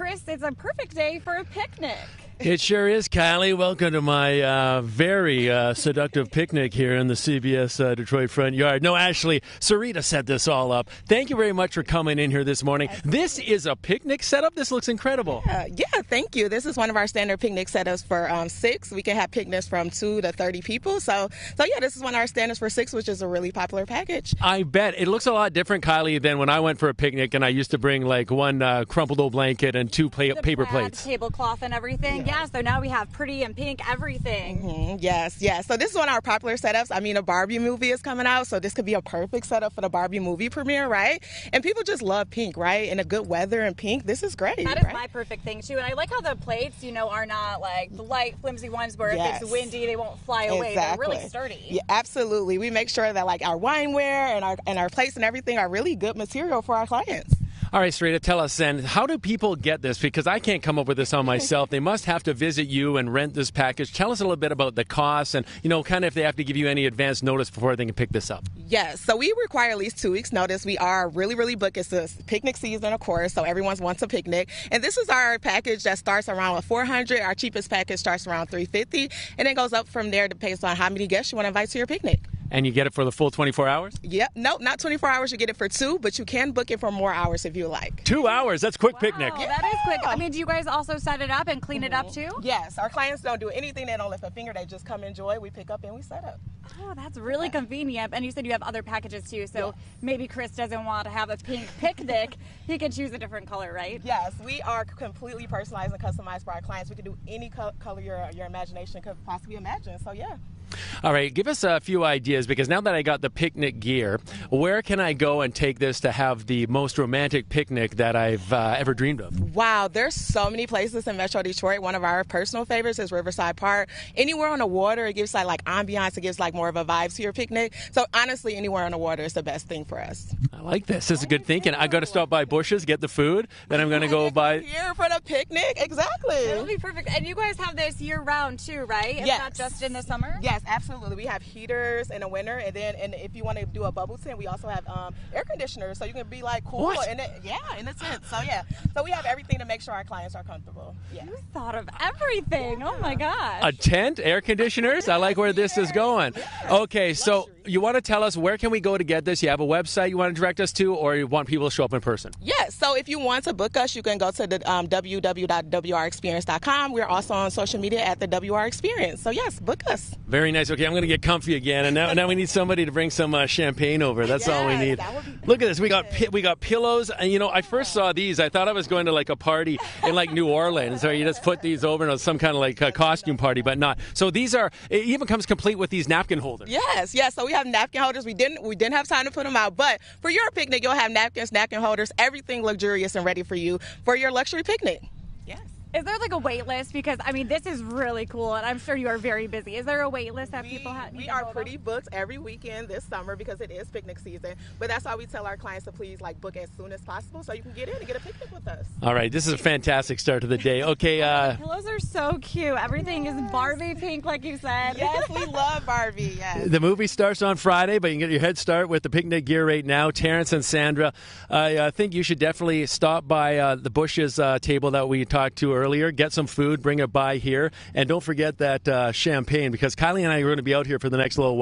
Chris, it's a perfect day for a picnic. It sure is, Kylie. Welcome to my uh, very uh, seductive picnic here in the CBS uh, Detroit front yard. No, actually, Sarita set this all up. Thank you very much for coming in here this morning. This is a picnic setup. This looks incredible. Uh, yeah, thank you. This is one of our standard picnic setups for um, six. We can have picnics from two to thirty people. So, so yeah, this is one of our standards for six, which is a really popular package. I bet it looks a lot different, Kylie, than when I went for a picnic and I used to bring like one uh, crumpled old blanket and two pla- paper plates. tablecloth and everything. Yeah. So now we have pretty and pink everything. Mm, yes, yes. So this is one of our popular setups. I mean, a Barbie movie is coming out, so this could be a perfect setup for the Barbie movie premiere, right? And people just love pink, right? And the good weather and pink. This is great. That is right? my perfect thing too, and I like how the plates, you know, are not like the light, flimsy ones where if it's windy, they won't fly away. They're really sturdy. Yeah, absolutely. We make sure that like our wineware and our and our plates and everything are really good material for our clients. All right, Sarita, tell us then, how do people get this? Because I can't come up with this on myself. they must have to visit you and rent this package. Tell us a little bit about the costs and, you know, kind of if they have to give you any advance notice before they can pick this up. Yes, so we require at least two weeks notice. We are really, really booked. It's the picnic season, of course, so everyone wants a picnic. And this is our package that starts around 400. Our cheapest package starts around 350, and it goes up from there based on how many guests you want to invite to your picnic. And you get it for the full 24 hours? Yep, nope, not 24 hours. You get it for two, but you can book it for more hours if you like. Two hours. That's quick picnic. Wow, that is quick. I mean, do you guys also set it up and clean it up mm-hmm. too? Yes, our clients don't do anything. They don't lift a finger. They just come enjoy. We pick up and we set up. Oh, that's really convenient. And you said you have other packages too, so maybe Chris doesn't want to have a pink picnic. he can choose a different color, right? Yes, we are completely personalized and customized for our clients. We can do any co- color your your imagination could possibly imagine. So yeah. All right, give us a few ideas because now that I got the picnic gear, where can I go and take this to have the most romantic picnic that I've uh, ever dreamed of? Wow, there's so many places in Metro Detroit. One of our personal favorites is Riverside Park. Anywhere on the water, it gives like like ambiance. It gives like more of a vibe to your picnic. So honestly, anywhere on the water is the best thing for us. I like this. This is a good thinking. I got to stop by Busch's, get the food, then I'm going to go buy. here for the picnic. Exactly. It'll be perfect. And you guys have this year round too, right? It's not just in the summer? Yes, absolutely. We have heaters in the winter, and then and if you want to do a bubble tent, we also have um, air conditioners, so you can be like cool What? in it. Yeah, in a tent. So yeah, so we have everything to make sure our clients are comfortable. Yeah. You thought of everything. Oh my gosh. A tent, air conditioners. I like where this is going. Okay, so you want to tell us where can we go to get this? You have a website you want to direct us to, or you want people to show up in person? Yes. So if you want to book us, you can go to the um, www.wrexperience.com. We're also on social media at the WR Experience. So yes, book us. Very nice. Okay, I'm going to get comfy again, and now, now we need somebody to bring some uh, champagne over. That's all we need. that would be Look at this. We got we got pillows, and you know, I first saw these. I thought I was going to like a party in like New Orleans, or you just put these over and it was some kind of like a costume party, but not. So these are. It even comes complete with these napkin holders. Yes, yes. So we have napkin holders. We didn't we didn't have time to put them out, but for your picnic, you'll have napkins, napkin holders, everything luxurious and ready for you for your luxury picnic. Yes. Is there like a wait list? Because I mean, this is really cool, and I'm sure you are very busy. Is there a wait list that We, people have? we are pretty booked every weekend this summer because it is picnic season. But that's why we tell our clients to please like book as soon as possible so you can get in and get a picnic with us. All right, this is a fantastic start to the day. Okay, uh, Pillows are so cute. Everything is Barbie pink, like you said. Yes, we love Barbie. Yes. the movie starts on Friday, but you can get your head start with the picnic gear right now. Terrence and Sandra, I uh, think you should definitely stop by uh, the Busch's uh, table that we talked to earlier. Get some food, bring it by here, and don't forget that uh, champagne because Kylie and I are going to be out here for the next little while.